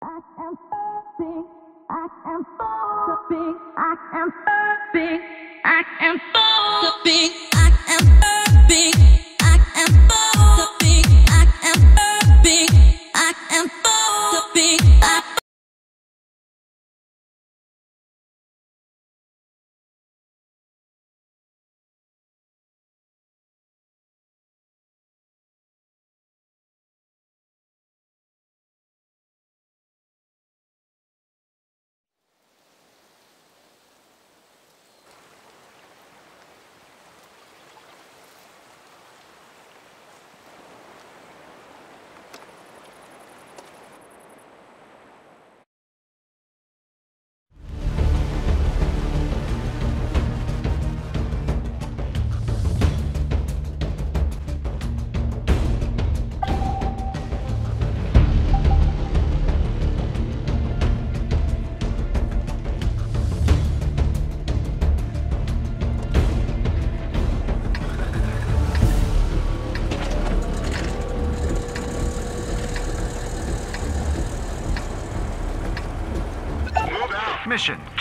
I am thirsty. I am thirsty. I am thirsty. I am thirsty.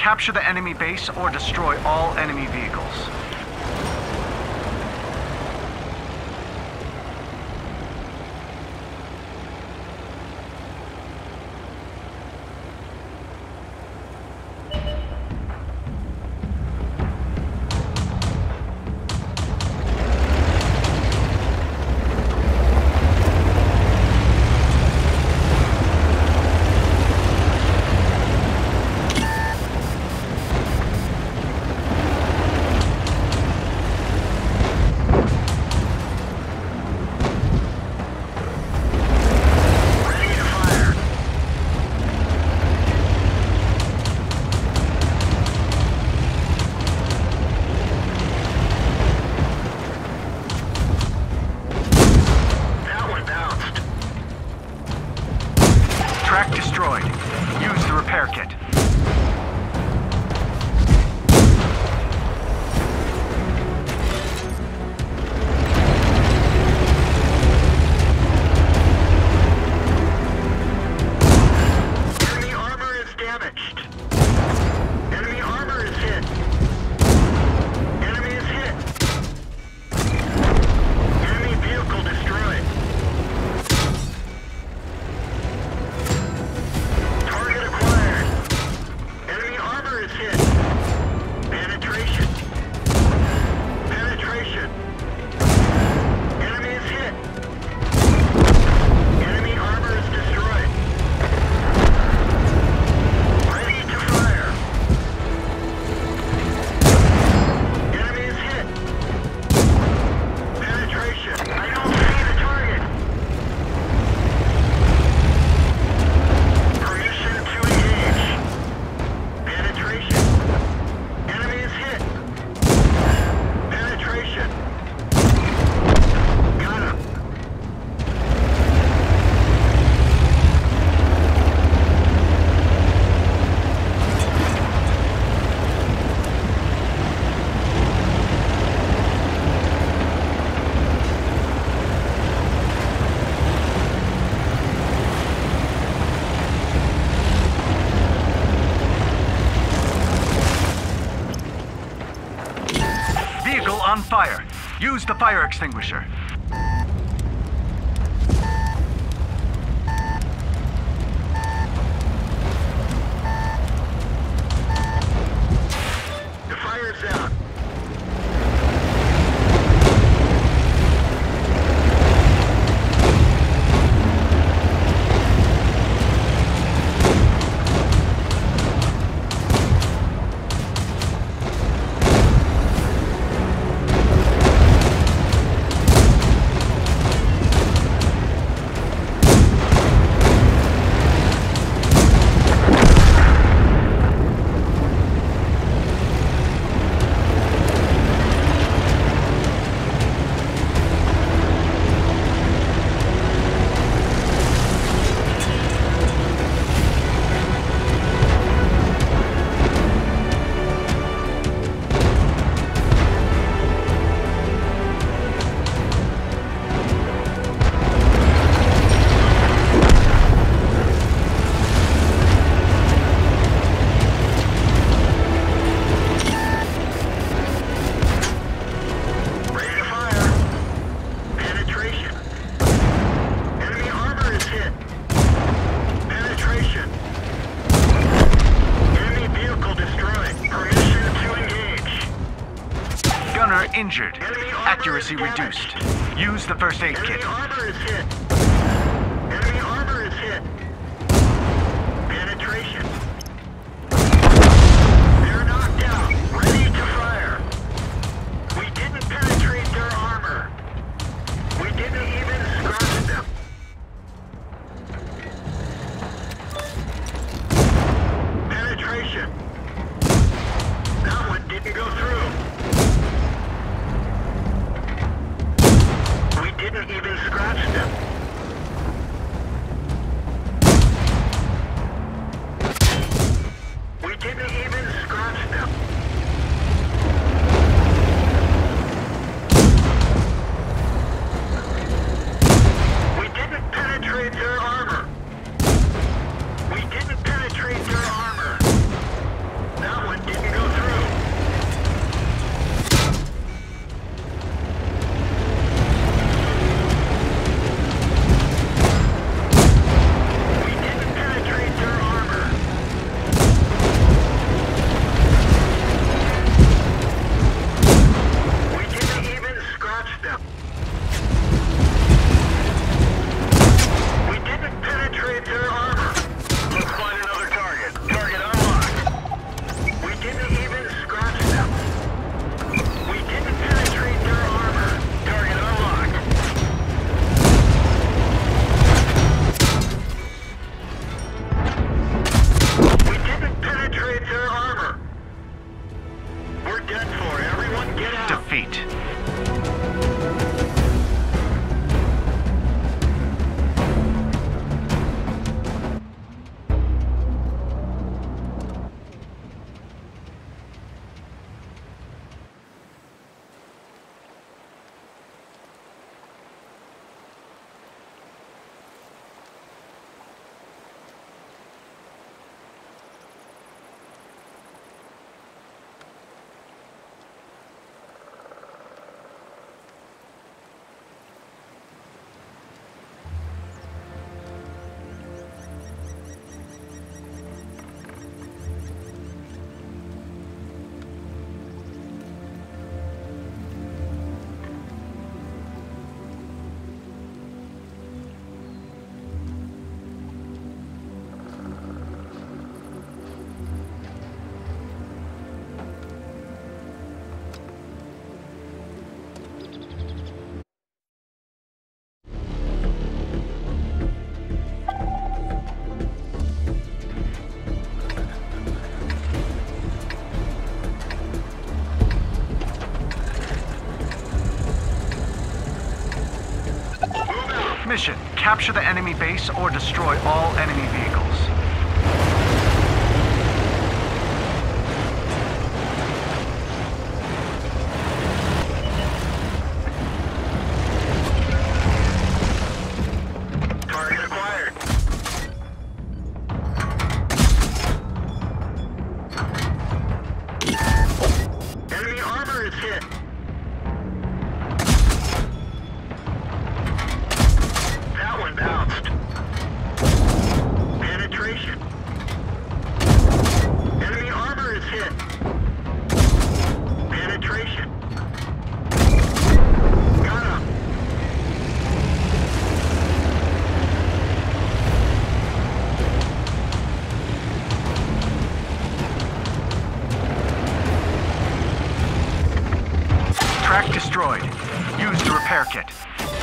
Capture the enemy base or destroy all enemy vehicles. Use the fire extinguisher. injured. Accuracy reduced. Use the first aid kit. Capture the enemy base or destroy all enemy vehicles. market.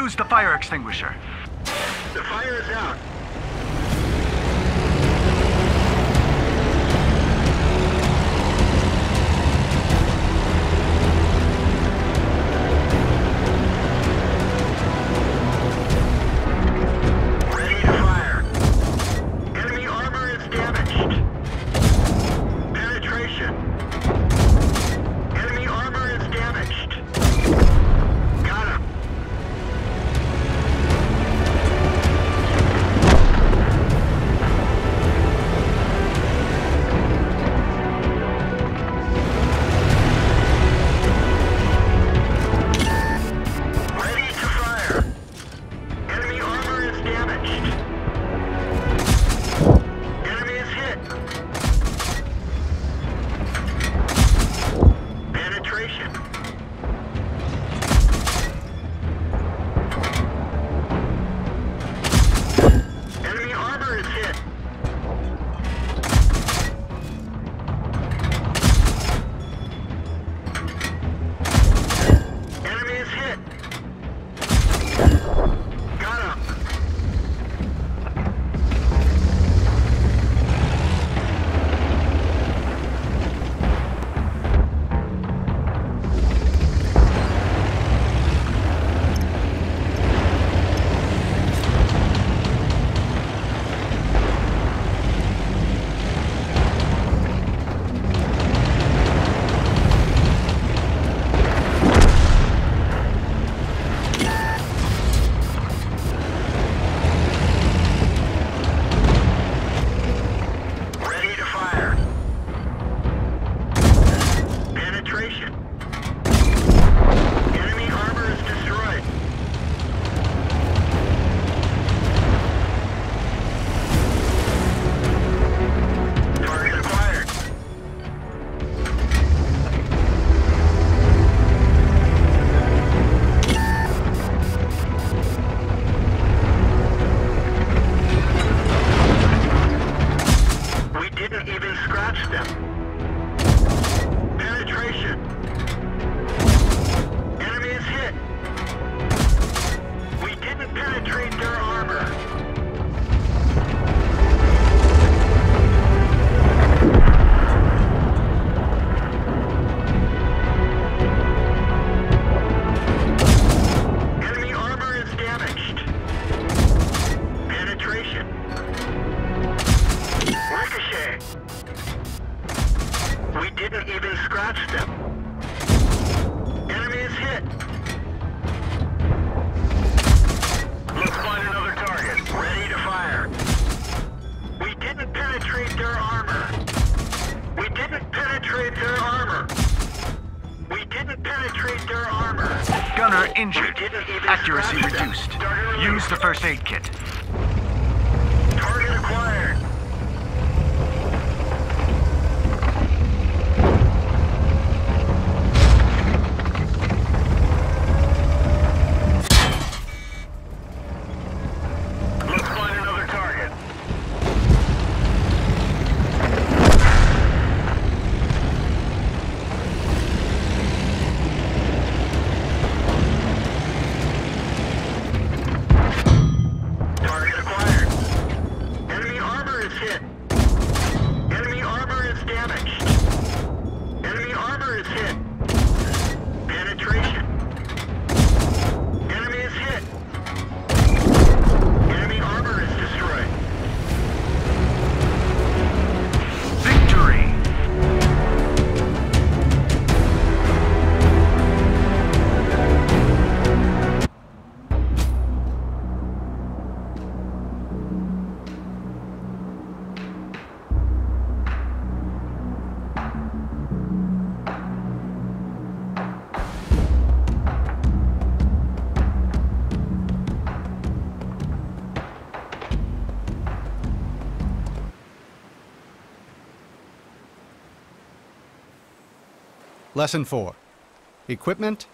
Use the fire extinguisher. The fire is out. Lesson 4 Equipment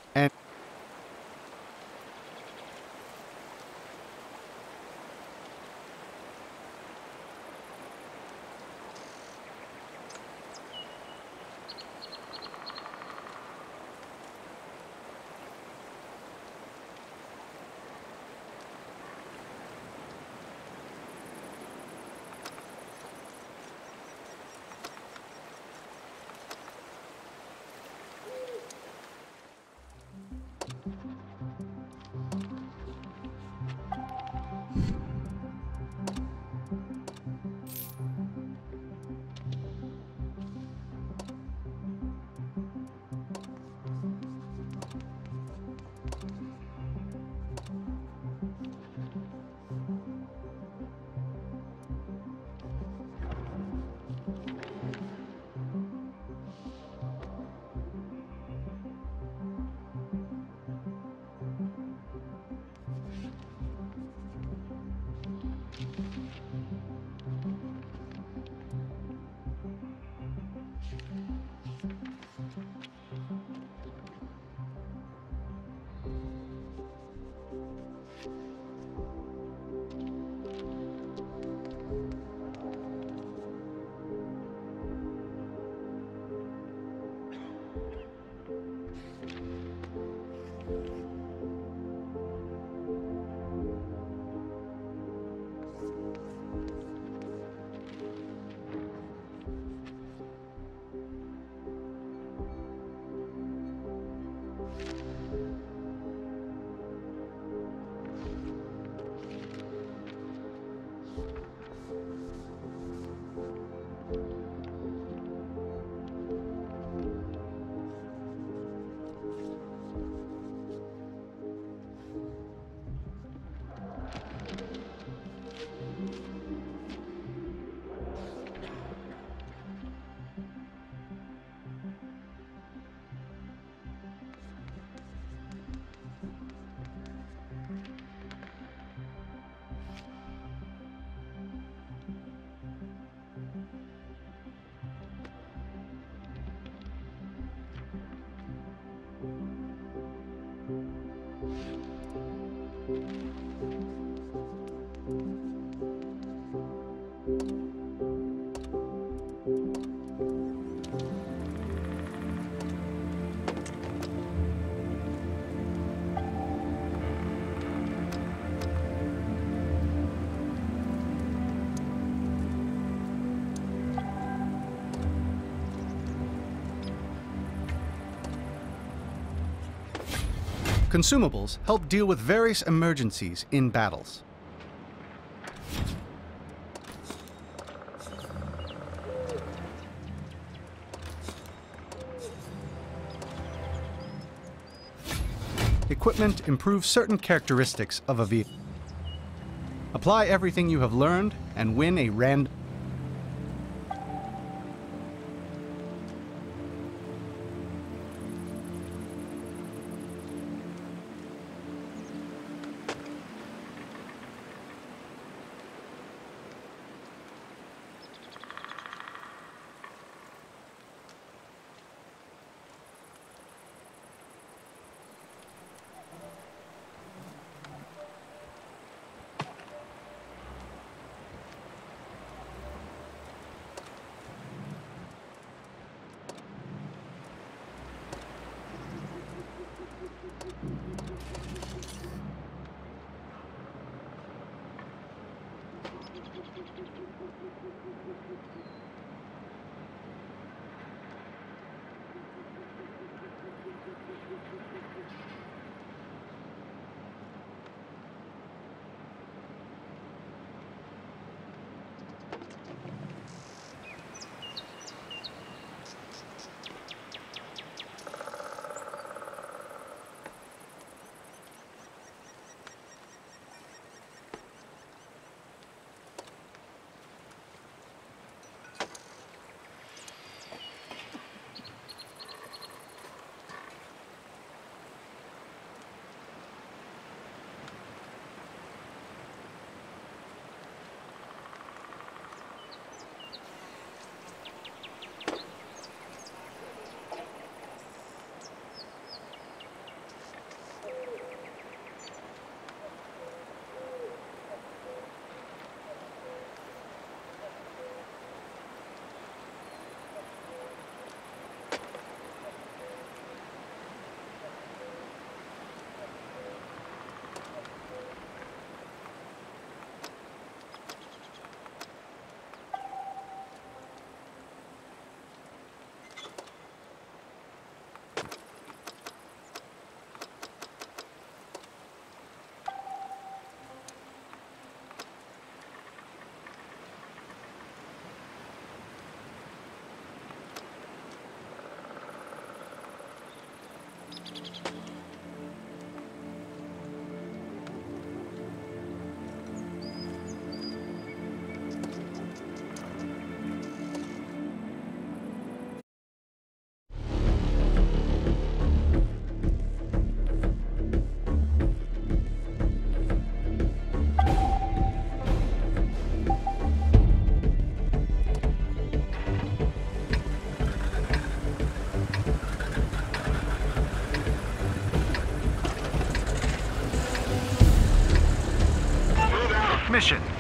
Consumables help deal with various emergencies in battles. Equipment improves certain characteristics of a vehicle. Apply everything you have learned and win a random.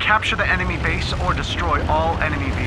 Capture the enemy base or destroy all enemy vehicles.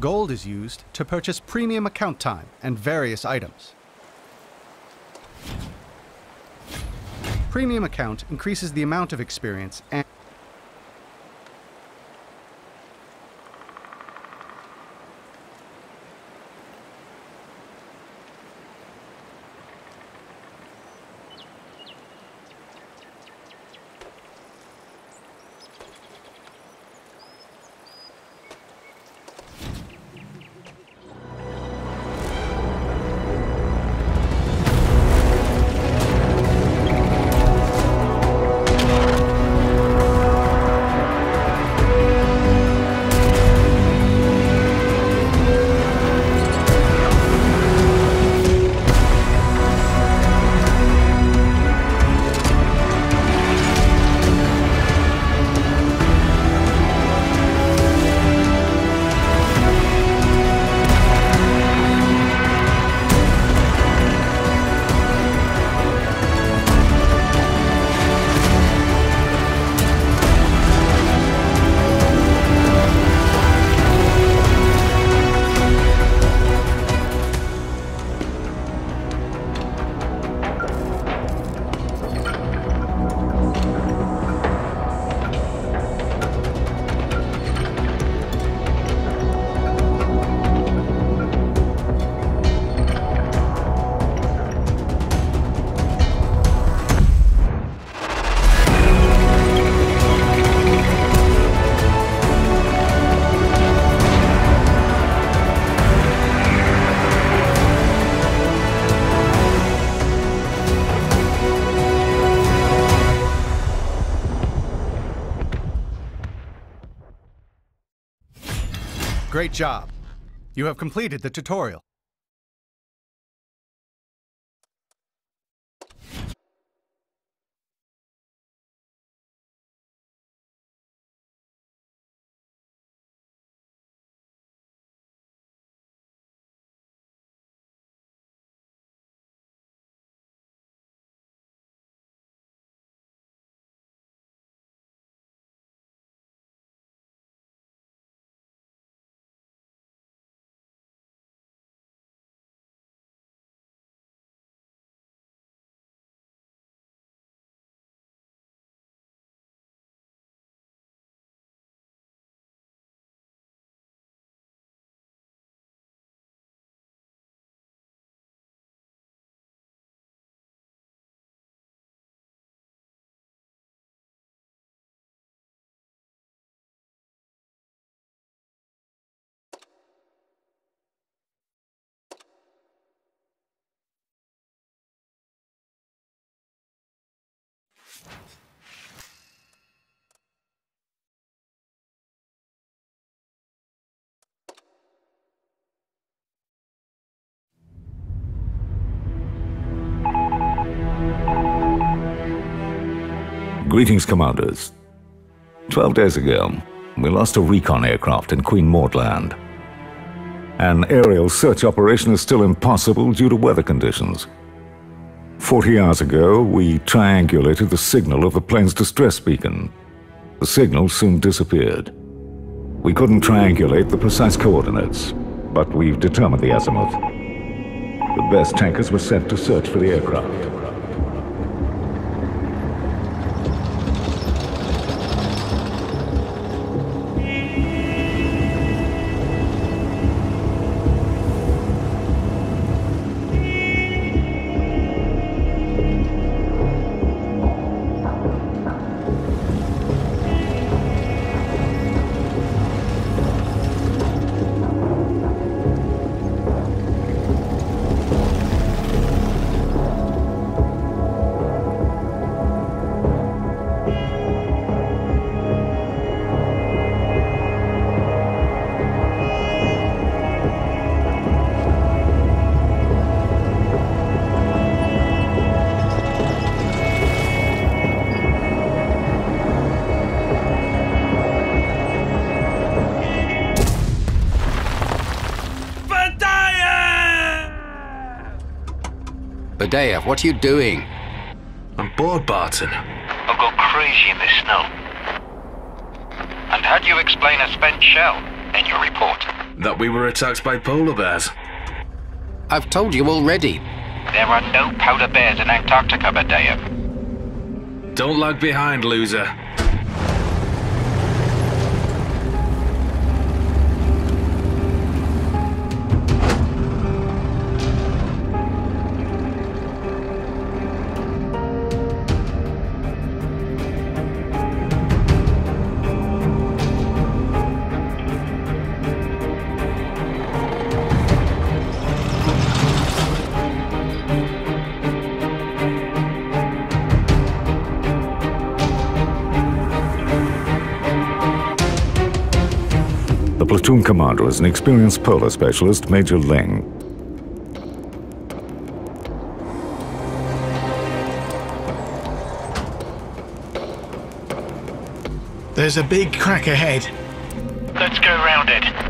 Gold is used to purchase premium account time and various items. Premium account increases the amount of experience and Great job. You have completed the tutorial. Greetings, Commanders. Twelve days ago, we lost a recon aircraft in Queen Maud Land. An aerial search operation is still impossible due to weather conditions. Forty hours ago, we triangulated the signal of the plane's distress beacon. The signal soon disappeared. We couldn't triangulate the precise coordinates, but we've determined the azimuth. The best tankers were sent to search for the aircraft. Badea, what are you doing? I'm bored, Barton. I've gone crazy in this snow. And how do you explain a spent shell in your report? That we were attacked by polar bears. I've told you already. There are no polar bears in Antarctica, Badea. Don't lag behind, loser. Platoon commander is an experienced polar specialist, Major Ling. There's a big crack ahead. Let's go round it.